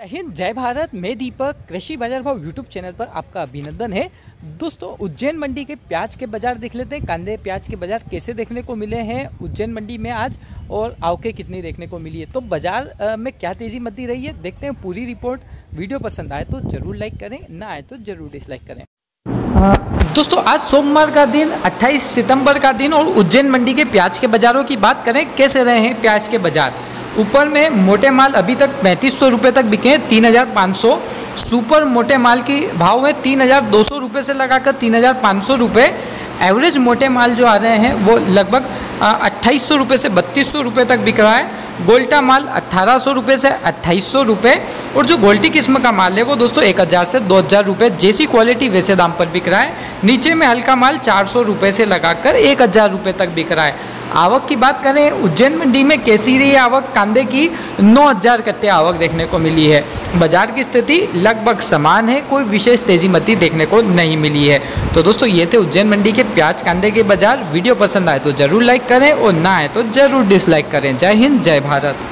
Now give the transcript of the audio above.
हिंद, जय भारत। मैं दीपक, कृषि बाज़ार भाव यूट्यूब चैनल पर आपका अभिनंदन है। दोस्तों, उज्जैन मंडी के प्याज के बाज़ार देख लेते हैं। कांदे प्याज के बाज़ार कैसे देखने को मिले हैं? उज्जैन मंडी में आज और आवके कितनी देखने को मिली है? तो बाज़ार में क्या तेज़ी मची रही है? देखते हैं पूरी रिपोर्ट। वीडियो पसंद आए तो ज़रूर लाइक करें, ना आए तो ज़रूर डिसलाइक करें। दोस्तों, आज सोमवार का दिन 28 सितंबर का दिन और उज्जैन मंडी के प्याज के बाजारों की बात करें, कैसे रहे हैं प्याज के बाज़ार? ऊपर में मोटे माल अभी तक पैंतीस सौ रुपये तक बिके हैं, तीन हज़ार पाँच सौ। सुपर मोटे माल की भाव है तीन हज़ार दो सौ रुपये से लगाकर तीन हज़ार पाँच सौ रुपये एवरेज मोटे माल जो आ रहे हैं, वो लगभग अट्ठाईस सौ रुपये से बत्तीस सौ रुपये तक बिक रहा है। गोल्टा माल अट्ठारह सौ रुपये से अट्ठाईस सौ रुपये और जो गोल्टी किस्म का माल है वो दोस्तों एक हज़ार से दो हज़ार रुपये जैसी क्वालिटी वैसे दाम पर बिक रहा है। नीचे में हल्का माल चार सौ रुपये से लगाकर एक हज़ार रुपये तक बिक रहा है। आवक की बात करें, उज्जैन मंडी में कैसी रही आवक, कांदे की 9000 कट्टे आवक देखने को मिली है। बाज़ार की स्थिति लगभग समान है, कोई विशेष तेज़ी मती देखने को नहीं मिली है। तो दोस्तों, ये थे उज्जैन मंडी के प्याज कांदे के बाज़ार। वीडियो पसंद आए तो ज़रूर लाइक करें और ना आए तो ज़रूर डिसलाइक करें। जय हिंद, जय भारत।